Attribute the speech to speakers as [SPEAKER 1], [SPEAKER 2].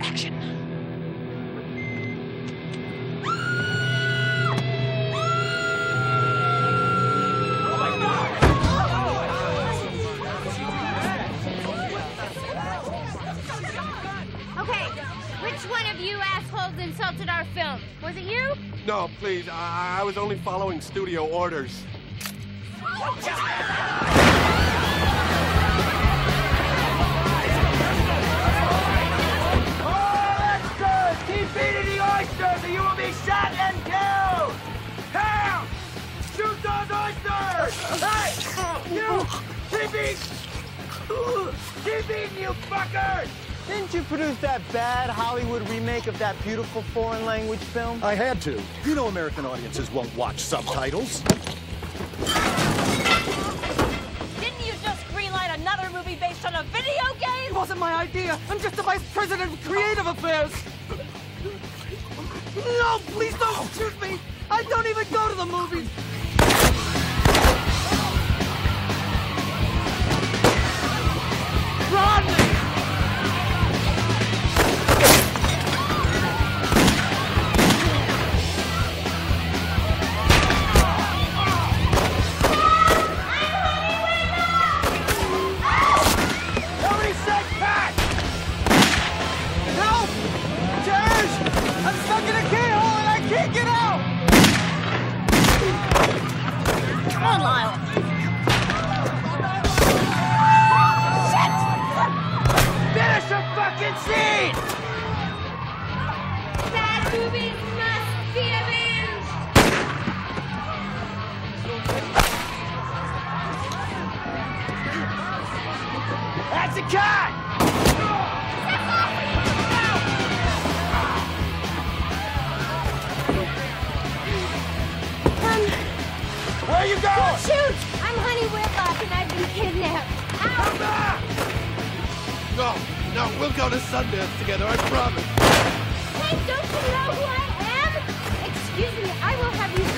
[SPEAKER 1] Action.
[SPEAKER 2] which one of you assholes Insulted our film. Was it you?
[SPEAKER 3] No, please. I, I was only following studio orders.
[SPEAKER 4] Those oysters! Hey! You! Keep eating! Keep eating, you fuckers!
[SPEAKER 5] Didn't you produce that bad Hollywood remake of that beautiful foreign language film?
[SPEAKER 6] I had to. You know American audiences won't watch subtitles.
[SPEAKER 7] Didn't you just greenlight another movie based on a video game?
[SPEAKER 8] It wasn't my idea. I'm just the vice president of creative affairs. No, please don't shoot me.
[SPEAKER 4] That's a cut! Where are you going?
[SPEAKER 2] Shoot! I'm Honey Whitlock and I've been kidnapped.
[SPEAKER 4] Come back!
[SPEAKER 3] No, no, we'll go to Sundance together, I promise.
[SPEAKER 2] Hey, don't you know who I am? Excuse me, I will have you fired! Who can